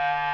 Uh...